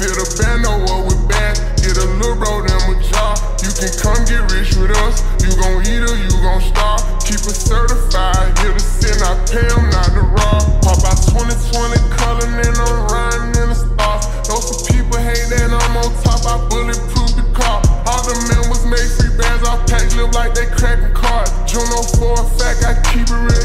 Feel the band, know what we bad. Get a little bro, then we jar. You can come get rich with us. You gon' eat or you gon' starve. Keep it certified. Get a sin, I pay them, not the raw. Pop out 2020 color, and I'm riding in the stars. Know some people hate that I'm on top. I bulletproof the car. All the members made free bands. I pack, live like they crackin' cards. Juno oh for a fact, I keep it real.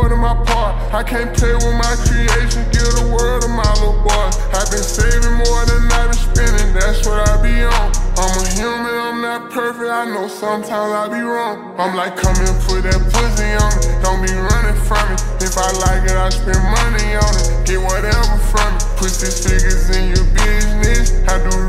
More than my part? I can't play with my creation, give the world to my little boy. I've been saving more than I've been spending, that's what I be on. I'm a human, I'm not perfect, I know sometimes I be wrong. I'm like, come and put that pussy on me, don't be running from me. If I like it, I spend money on it, get whatever from it. Put these figures in your business, I do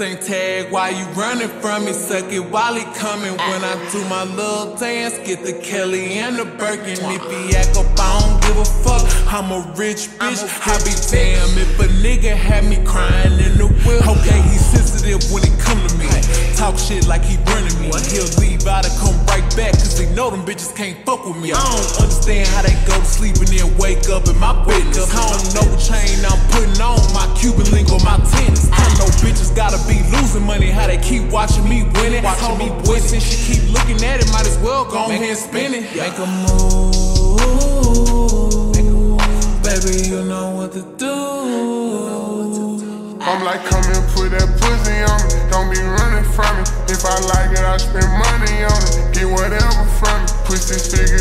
Ain't tag, why you running from me? Suck it while he coming. When I do my little dance, get the Kelly and the Birkin. If he act up, I don't give a fuck. I'm a rich bitch. I be damn if a nigga had me crying in the whip. Okay, he's sensitive when he come to me. Talk shit like he running me. He'll leave out and come right back, cause he know them bitches can't fuck with me. I don't understand how they go to sleep and then wake up in my business. I don't know what chain I'm putting on, my Cuban link or my tennis. I know bitches be losing money, how they keep watching me winning. Watching me win, since she keep looking at it, might as well go ahead and spin it. Make a move, baby, you know what to do. I'm like, come and put that pussy on me. Don't be running from me. If I like it, I spend money on it. Get whatever from me. Put six figures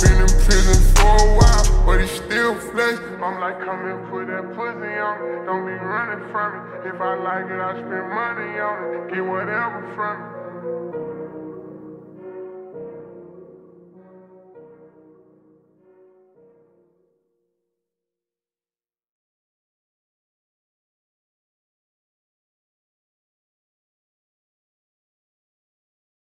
been in prison for a while, but he still flex. I'm like, come and put that pussy on me. Don't be running from me. If I like it, I spend money on it. Get whatever from me.